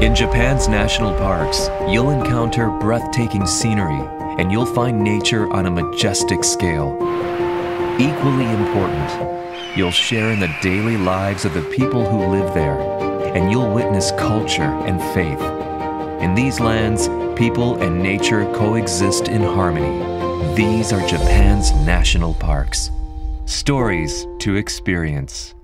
In Japan's national parks, you'll encounter breathtaking scenery and you'll find nature on a majestic scale. Equally important, you'll share in the daily lives of the people who live there and you'll witness culture and faith. In these lands, people and nature coexist in harmony. These are Japan's national parks. Stories to experience.